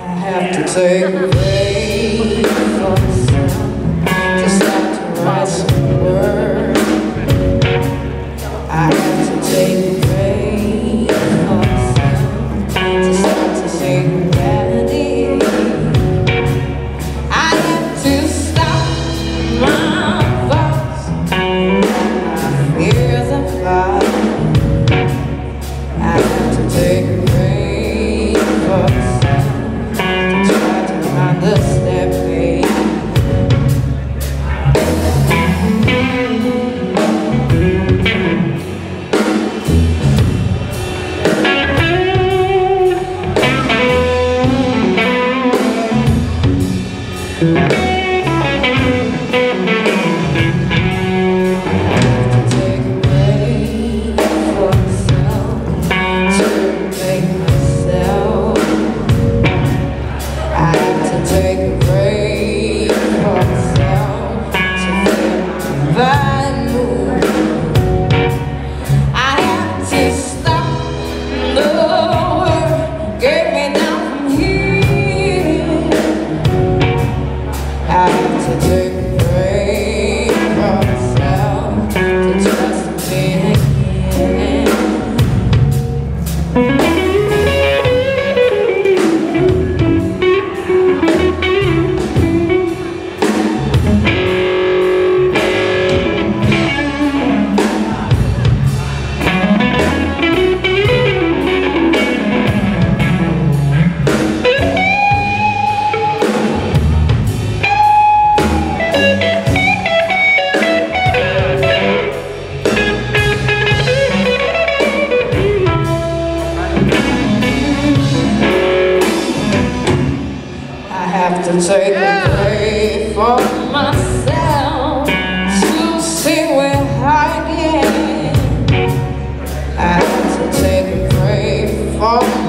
I have take away to to take a blame for myself to see where I get. I have to take a break for myself.